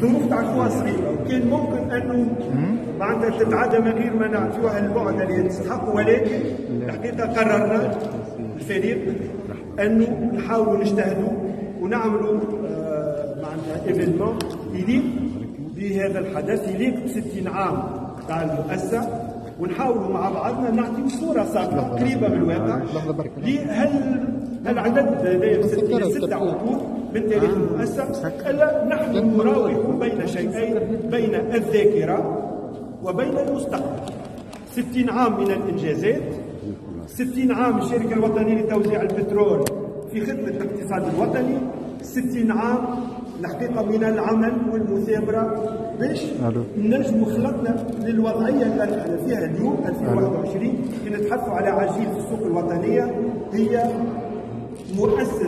ظروف تعرفوها صعيبه وكان ممكن أنه معناتها تتعدى من غير ما نعرفوها البعد اللي تستحق ولكن الحقيقة قررنا الفريق أنه نحاولوا نجتهدوا ونعملوا آه، معناتها ايفينمون يليق بهذا الحدث يليق ب 60 عام تاع المؤسسة. ونحاولوا مع بعضنا نعطيو صورة صادقه قريبة من الواقع. لهل العدد هذايا ستة عقود. من تاريخ المؤسسه ألا نحن نراوح بين شيئين بين الذاكرة وبين المستقبل. 60 عام من الإنجازات 60 عام الشركة الوطنية لتوزيع البترول في خدمة الاقتصاد الوطني 60 عام الحقيقة من العمل والمثابرة باش نجموا خلقنا للوضعية اللي إحنا فيها اليوم 2021 كي نتحدثوا على عجيل في السوق الوطنية هي مؤسسة